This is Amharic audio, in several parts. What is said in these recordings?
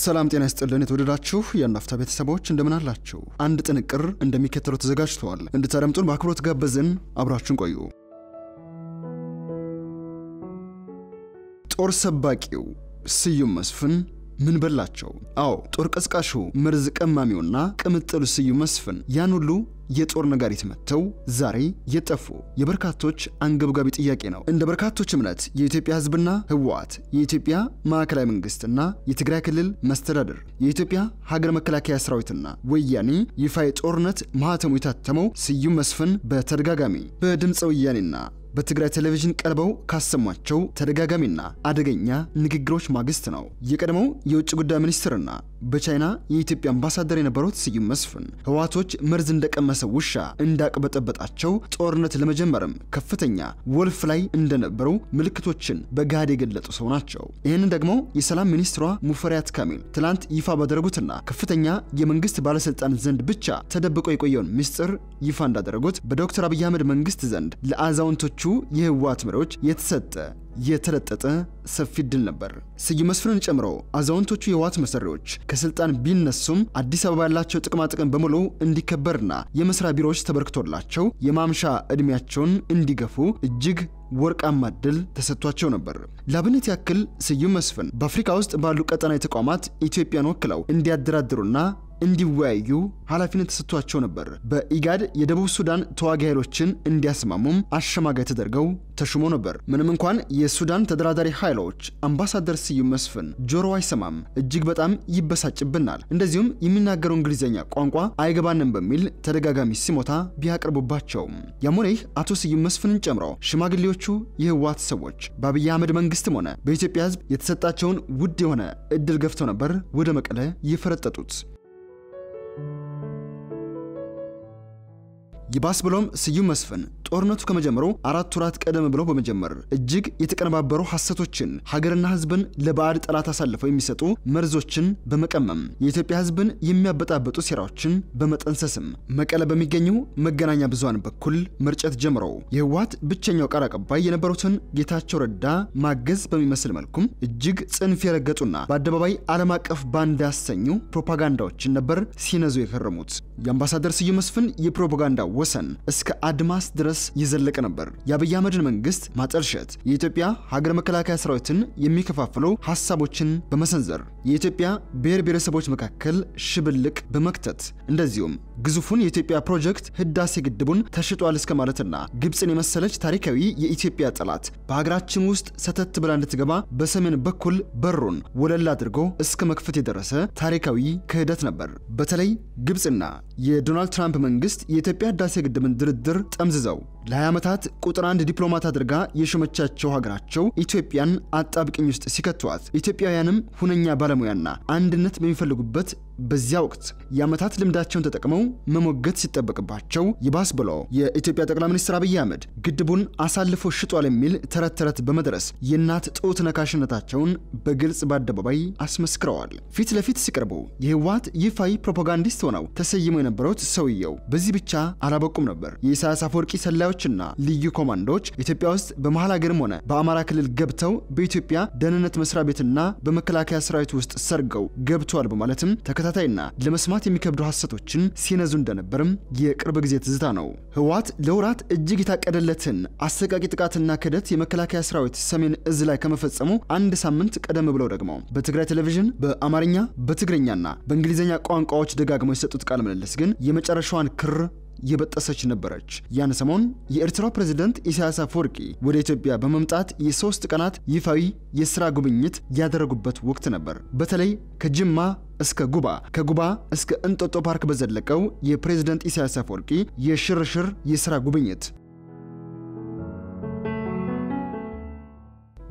ሰላም ጤና ይስጥልን። የተወደዳችሁ የአንዳፍታ ቤተሰቦች እንደምን አላችሁ? አንድ ጥንቅር እንደሚከተለው ተዘጋጅተዋል። እንድታደምጡን በአክብሮት ጋበዝን። አብራችሁን ቆዩ። ጦር ሰባቂው ስዩም መስፍን ምን በላቸው? አዎ ጦር ቀስቃሹ መርዝ ቀማሚውና ቅምጥሉ ስዩም መስፍን ያን ሁሉ የጦር ነጋሪት መጥተው ዛሬ የጠፉ የበርካቶች አንገብጋቢ ጥያቄ ነው። እንደ በርካቶች እምነት የኢትዮጵያ ሕዝብና ህወሓት፣ የኢትዮጵያ ማዕከላዊ መንግስትና የትግራይ ክልል መስተዳድር፣ የኢትዮጵያ ሀገር መከላከያ ሰራዊትና ወያኔ ይፋ የጦርነት ማህተሙ የታተመው ስዩም መስፍን በተደጋጋሚ በድምፀ ወያኔና በትግራይ ቴሌቪዥን ቀርበው ካሰሟቸው ተደጋጋሚና አደገኛ ንግግሮች ማግስት ነው። የቀድሞው የውጭ ጉዳይ ሚኒስትርና በቻይና የኢትዮጵያ አምባሳደር የነበሩት ስዩም መስፍን ህወሓቶች መርዝ እንደቀመሰ ውሻ እንዳቅበጠበጣቸው ጦርነት ለመጀመርም ከፍተኛ ወልፍ ላይ እንደነበሩ ምልክቶችን በገሃድ የገለጡ ሰው ናቸው። ይህንን ደግሞ የሰላም ሚኒስትሯ ሙፈሪያት ካሚል ትላንት ይፋ ባደረጉትና ከፍተኛ የመንግስት ባለስልጣን ዘንድ ብቻ ተደብቆ የቆየውን ምስጢር ይፋ እንዳደረጉት በዶክተር አብይ አህመድ መንግስት ዘንድ ለአዛውንቶቹ የህወሓት መሪዎች የተሰጠ የተለጠጠ ሰፊ ድል ነበር። ስዩም መስፍንን ጨምሮ አዛውንቶቹ የህወሓት መሰሪዎች ከስልጣን ቢነሱም አዲስ አበባ ያላቸው ጥቅማ ጥቅም በሙሉ እንዲከበርና የመስሪያ ቢሮዎች ተበርክቶላቸው የማምሻ ዕድሜያቸውን እንዲገፉ እጅግ ወርቃማ ድል ተሰጥቷቸው ነበር። ለአብነት ያክል ስዩም መስፍን በአፍሪካ ውስጥ ባሉ ቀጠናዊ ተቋማት ኢትዮጵያን ወክለው እንዲያደራድሩና እንዲወያዩ ኃላፊነት ተሰጥቷቸው ነበር። በኢጋድ የደቡብ ሱዳን ተዋጊ ኃይሎችን እንዲያስማሙም አሸማጋይ ተደርገው ተሹሞ ነበር። ምንም እንኳን የሱዳን ተደራዳሪ ኃይሎች አምባሳደር ስዩም መስፍን ጆሮ አይሰማም፣ እጅግ በጣም ይበሳጭብናል፣ እንደዚሁም የሚናገረው እንግሊዝኛ ቋንቋ አይገባንም በሚል ተደጋጋሚ ሲሞታ ቢያቀርቡባቸውም ይህ አቶ ስዩም መስፍንን ጨምሮ ሽማግሌዎቹ የህወሓት ሰዎች በአብይ አህመድ መንግስትም ሆነ በኢትዮጵያ ህዝብ የተሰጣቸውን ውድ የሆነ እድል ገፍተው ነበር ወደ መቀለ የፈረጠጡት። ይባስ ብሎም ስዩም መስፍን ጦርነቱ ከመጀመሩ አራት ወራት ቀደም ብለው በመጀመር እጅግ የተቀነባበሩ ሐሰቶችን ሀገርና ህዝብን ለባዕድ ጠላት አሳልፈው የሚሰጡ መርዞችን በመቀመም የኢትዮጵያ ህዝብን የሚያበጣበጡ ሴራዎችን በመጠንሰስም መቀለ በሚገኙ መገናኛ ብዙሃን በኩል መርጨት ጀምረው የህወሓት ብቸኛው ቃል አቀባይ የነበሩትን ጌታቸው ረዳ ማገዝ በሚመስል መልኩም እጅግ ጽንፍ የረገጡና በአደባባይ ዓለም አቀፍ ባንዳ ያሰኙ ፕሮፓጋንዳዎችን ነበር ሲነዙ የከረሙት። የአምባሳደር ስዩም መስፍን የፕሮፓጋንዳ ወሰን እስከ አድማስ ድረስ የዘለቀ ነበር። የአብይ አህመድን መንግስት ማጠልሸት፣ የኢትዮጵያ ሀገር መከላከያ ሰራዊትን የሚከፋፍሉ ሀሳቦችን በመሰንዘር የኢትዮጵያ ብሔር ብሔረሰቦች መካከል ሽብልቅ በመክተት እንደዚሁም ግዙፉን የኢትዮጵያ ፕሮጀክት ህዳሴ ግድቡን ተሽጧል እስከ ማለትና ግብፅን የመሰለች ታሪካዊ የኢትዮጵያ ጠላት በሀገራችን ውስጥ ሰተት ብላ እንድትገባ በሰሜን በኩል በሩን ወለል አድርጎ እስከ መክፈት የደረሰ ታሪካዊ ክህደት ነበር። በተለይ ግብፅና የዶናልድ ትራምፕ መንግስት የኢትዮጵያ ህዳሴ ግድብን ድርድር ጠምዝዘው ለ20 ዓመታት ቁጥር አንድ ዲፕሎማት አድርጋ የሾመቻቸው ሀገራቸው ኢትዮጵያን አጣብቅኝ ውስጥ ሲከቷት ኢትዮጵያውያንም ሁነኛ ባለሙያና አንድነት በሚፈልጉበት በዚያ ወቅት የዓመታት ልምዳቸውን ተጠቅመው መሞገት ሲጠበቅባቸው ይባስ ብሎ የኢትዮጵያ ጠቅላይ ሚኒስትር አብይ አህመድ ግድቡን አሳልፎ ሽጧል የሚል ተረት ተረት በመድረስ የእናት ጡት ነካሽነታቸውን በግልጽ በአደባባይ አስመስክረዋል። ፊት ለፊት ሲቀርቡ የህወሓት ይፋዊ ፕሮፓጋንዲስት ሆነው ተሰይመው የነበሩት ሰውየው በዚህ ብቻ አላበቁም ነበር። የኢሳያስ አፈወርቂ ሰላዮችና ልዩ ኮማንዶዎች ኢትዮጵያ ውስጥ በመሀል ሀገርም ሆነ በአማራ ክልል ገብተው በኢትዮጵያ ደህንነት መስሪያ ቤትና በመከላከያ ሰራዊት ውስጥ ሰርገው ገብተዋል በማለትም ተከታታይና ለመስማት የሚከብዱ ሐሰቶችን ሲነዙ እንደነበርም የቅርብ ጊዜ ትዝታ ነው። ህወሓት ለወራት እጅግ የታቀደለትን አሰቃቂ ጥቃትና ክህደት የመከላከያ ሰራዊት ሰሜን እዝ ላይ ከመፈጸሙ አንድ ሳምንት ቀደም ብለው ደግሞ በትግራይ ቴሌቪዥን በአማርኛ በትግርኛና በእንግሊዝኛ ቋንቋዎች ደጋግመው የሰጡት ቃለ ምልልስ ግን የመጨረሻዋን ክር የበጠሰች ነበረች። ያን ሰሞን የኤርትራው ፕሬዝደንት ኢሳያስ አፈወርቂ ወደ ኢትዮጵያ በመምጣት የሶስት ቀናት ይፋዊ የስራ ጉብኝት ያደረጉበት ወቅት ነበር። በተለይ ከጅማ እስከ ጉባ ከጉባ እስከ እንጦጦ ፓርክ በዘለቀው የፕሬዝደንት ኢሳያስ አፈወርቂ የሽርሽር የስራ ጉብኝት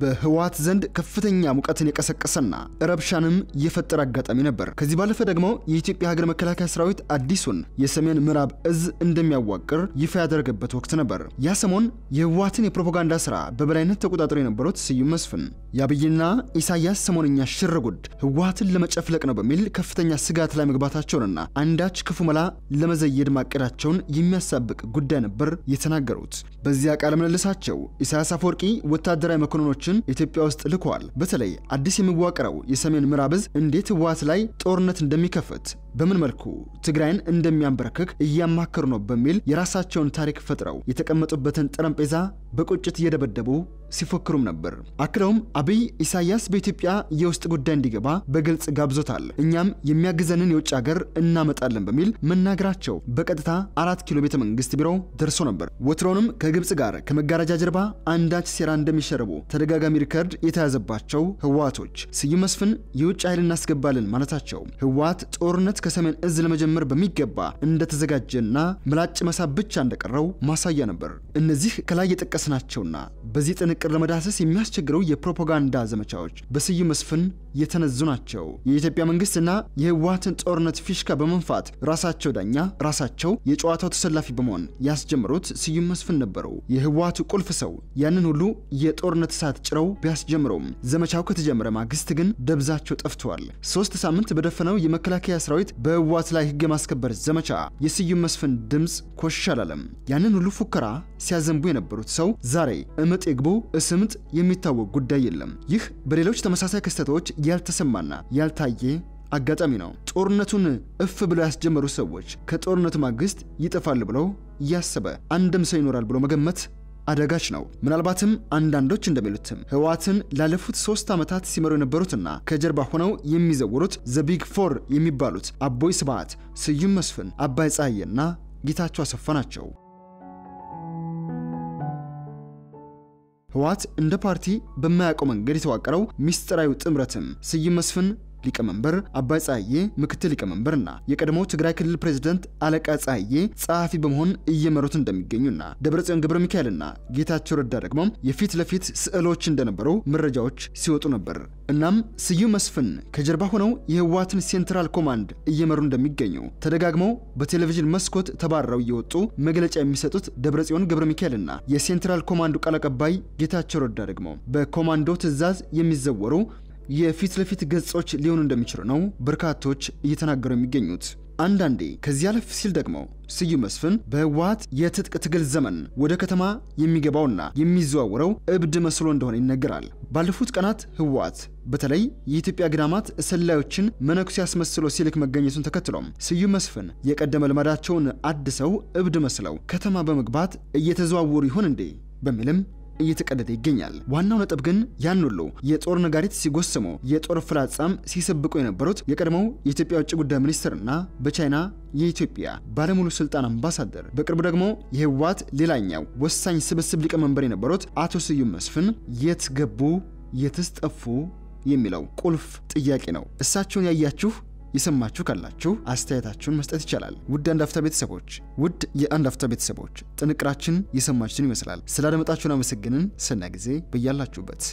በህወሓት ዘንድ ከፍተኛ ሙቀትን የቀሰቀሰና ረብሻንም የፈጠረ አጋጣሚ ነበር። ከዚህ ባለፈ ደግሞ የኢትዮጵያ ሀገር መከላከያ ሰራዊት አዲሱን የሰሜን ምዕራብ እዝ እንደሚያዋቅር ይፋ ያደረገበት ወቅት ነበር። ያ ሰሞን የህወሓትን የፕሮፓጋንዳ ስራ በበላይነት ተቆጣጥሮ የነበሩት ስዩም መስፍን የአብይና ኢሳያስ ሰሞንኛ ሽርጉድ ህወሓትን ለመጨፍለቅ ነው በሚል ከፍተኛ ስጋት ላይ መግባታቸውንና አንዳች ክፉ መላ ለመዘየድ ማቀዳቸውን የሚያሳብቅ ጉዳይ ነበር የተናገሩት። በዚያ ቃለ ምልልሳቸው ኢሳያስ አፈወርቂ ወታደራዊ መኮንኖች ኃይሎችን ኢትዮጵያ ውስጥ ልከዋል። በተለይ አዲስ የሚዋቀረው የሰሜን ምዕራብ ዕዝ እንዴት ህወሓት ላይ ጦርነት እንደሚከፍት በምን መልኩ ትግራይን እንደሚያንበረክክ እያማከሩ ነው በሚል የራሳቸውን ታሪክ ፈጥረው የተቀመጡበትን ጠረጴዛ በቁጭት እየደበደቡ ሲፎክሩም ነበር። አክለውም አብይ ኢሳያስ በኢትዮጵያ የውስጥ ጉዳይ እንዲገባ በግልጽ ጋብዞታል፣ እኛም የሚያግዘንን የውጭ ሀገር እናመጣለን በሚል መናገራቸው በቀጥታ አራት ኪሎ ቤተ መንግስት ቢሮ ደርሶ ነበር። ወትሮንም ከግብፅ ጋር ከመጋረጃ ጀርባ አንዳች ሴራ እንደሚሸርቡ ተደጋጋሚ record የተያዘባቸው ህወሓቶች ስዩም መስፍን የውጭ ኃይል እናስገባለን ማለታቸው ህወሓት ጦርነት ከሰሜን እዝ ለመጀመር በሚገባ እንደተዘጋጀና ምላጭ መሳብ ብቻ እንደቀረው ማሳያ ነበር። እነዚህ ከላይ የጠቀስናቸውና በዚህ ጥንቅር ለመዳሰስ የሚያስቸግረው የፕሮፓጋንዳ ዘመቻዎች በስዩም መስፍን የተነዙ ናቸው። የኢትዮጵያ መንግስትና የህወሓትን ጦርነት ፊሽካ በመንፋት ራሳቸው ዳኛ፣ ራሳቸው የጨዋታው ተሰላፊ በመሆን ያስጀምሩት ስዩም መስፍን ነበሩ። የህወሓቱ ቁልፍ ሰው ያንን ሁሉ የጦርነት እሳት ጭረው ቢያስጀምረውም ዘመቻው ከተጀመረ ማግስት ግን ደብዛቸው ጠፍተዋል። ሶስት ሳምንት በደፈነው የመከላከያ ሰራዊት በህወሓት ላይ ህግ የማስከበር ዘመቻ የስዩም መስፍን ድምፅ ኮሽ አላለም። ያንን ሁሉ ፉከራ ሲያዘንቡ የነበሩት ሰው ዛሬ እምጥ ይግቡ እስምጥ የሚታወቅ ጉዳይ የለም። ይህ በሌሎች ተመሳሳይ ክስተቶች ያልተሰማና ያልታየ አጋጣሚ ነው። ጦርነቱን እፍ ብለው ያስጀመሩ ሰዎች ከጦርነቱ ማግስት ይጠፋል ብለው እያሰበ አንድም ሰው ይኖራል ብሎ መገመት አዳጋች ነው። ምናልባትም አንዳንዶች እንደሚሉትም ህወሓትን ላለፉት ሶስት ዓመታት ሲመሩ የነበሩትና ከጀርባ ሆነው የሚዘውሩት the big four የሚባሉት አቦይ ስብሃት፣ ስዩም መስፍን፣ አባይ ፀሐዬና ጌታቸው አሰፋ ናቸው። ህወሓት እንደ ፓርቲ በማያውቀው መንገድ የተዋቀረው ሚስጥራዊ ጥምረትም ስዩም መስፍን ሊቀመንበር አባይ ፀሐዬ ምክትል ሊቀመንበርና የቀድሞው ትግራይ ክልል ፕሬዝዳንት አለቃ ፀሐዬ ጸሐፊ በመሆን እየመሩት እንደሚገኙና ደብረጽዮን ገብረ ሚካኤልና ጌታቸው ረዳ ደግሞ የፊት ለፊት ስዕሎች እንደነበሩ መረጃዎች ሲወጡ ነበር። እናም ስዩም መስፍን ከጀርባ ሆነው የህወሓትን ሴንትራል ኮማንድ እየመሩ እንደሚገኙ ተደጋግመው በቴሌቪዥን መስኮት ተባረው እየወጡ መግለጫ የሚሰጡት ደብረጽዮን ገብረ ሚካኤልና የሴንትራል ኮማንዱ ቃል አቀባይ ጌታቸው ረዳ ደግሞ በኮማንዶ ትዕዛዝ የሚዘወሩ የፊት ለፊት ገጾች ሊሆኑ እንደሚችሉ ነው በርካቶች እየተናገሩ የሚገኙት። አንዳንዴ ከዚህ አለፍ ሲል ደግሞ ስዩም መስፍን በህወሓት የትጥቅ ትግል ዘመን ወደ ከተማ የሚገባውና የሚዘዋውረው እብድ መስሎ እንደሆነ ይነገራል። ባለፉት ቀናት ህወሓት በተለይ የኢትዮጵያ ገዳማት ሰላዮችን መነኩሴ አስመስሎ ሲልክ መገኘቱን ተከትሎም ስዩም መስፍን የቀደመ ልማዳቸውን አድሰው እብድ መስለው ከተማ በመግባት እየተዘዋወሩ ይሆን እንዴ በሚልም እየተቀደደ ይገኛል። ዋናው ነጥብ ግን ያን ሁሉ የጦር ነጋሪት ሲጎስሙ የጦር ፍላጻም ሲሰብቁ የነበሩት የቀድሞው የኢትዮጵያ ውጭ ጉዳይ ሚኒስትርና በቻይና የኢትዮጵያ ባለሙሉ ስልጣን አምባሳደር በቅርቡ ደግሞ የህወሓት ሌላኛው ወሳኝ ስብስብ ሊቀመንበር የነበሩት አቶ ስዩም መስፍን የት ገቡ፣ የትስ ጠፉ የሚለው ቁልፍ ጥያቄ ነው። እሳቸውን ያያችሁ የሰማችሁ ካላችሁ አስተያየታችሁን መስጠት ይቻላል። ውድ አንድ አፍታ ቤተሰቦች ውድ የአንድ አፍታ ቤተሰቦች ጥንቅራችን የሰማችሁትን ይመስላል። ስላደመጣችሁን አመሰግንን። ሰናይ ጊዜ በያላችሁበት